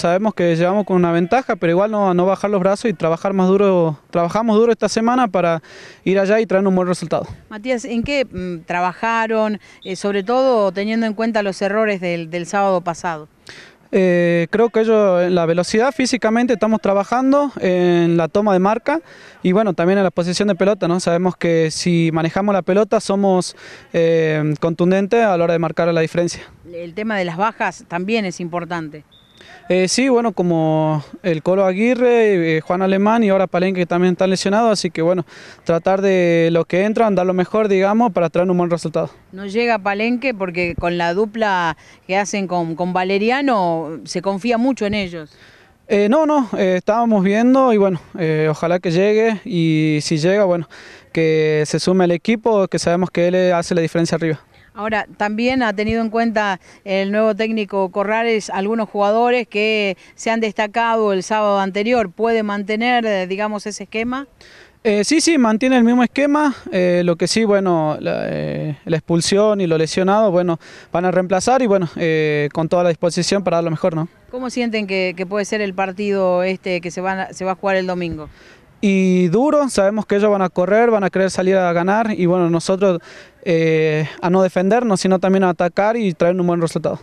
Sabemos que llevamos con una ventaja, pero igual no, no bajar los brazos y trabajar más duro. Trabajamos duro esta semana para ir allá y traer un buen resultado. Matías, ¿en qué mm, trabajaron, eh, sobre todo teniendo en cuenta los errores del, del sábado pasado? Eh, creo que ellos en la velocidad físicamente estamos trabajando en la toma de marca y bueno, también en la posición de pelota, ¿no? Sabemos que si manejamos la pelota somos eh, contundentes a la hora de marcar la diferencia. El tema de las bajas también es importante. Eh, sí, bueno, como el Colo Aguirre, eh, Juan Alemán y ahora Palenque también están lesionados, así que bueno, tratar de lo que entran, dar lo mejor, digamos, para traer un buen resultado. No llega Palenque porque con la dupla que hacen con, con Valeriano se confía mucho en ellos. Eh, no, no, eh, estábamos viendo y bueno, eh, ojalá que llegue y si llega, bueno, que se sume al equipo, que sabemos que él hace la diferencia arriba. Ahora, también ha tenido en cuenta el nuevo técnico Corrales algunos jugadores que se han destacado el sábado anterior. ¿Puede mantener, eh, digamos, ese esquema? Eh, sí, sí, mantiene el mismo esquema, eh, lo que sí, bueno, la, eh, la, expulsión y lo lesionado, bueno, van a reemplazar y bueno, eh, con toda la disposición para dar lo mejor, ¿no? ¿Cómo sienten que, que puede ser el partido este que se, van se va a jugar el domingo? Y duro, sabemos que ellos van a correr, van a querer salir a ganar y bueno, nosotros eh, a no defendernos, sino también a atacar y traer un buen resultado.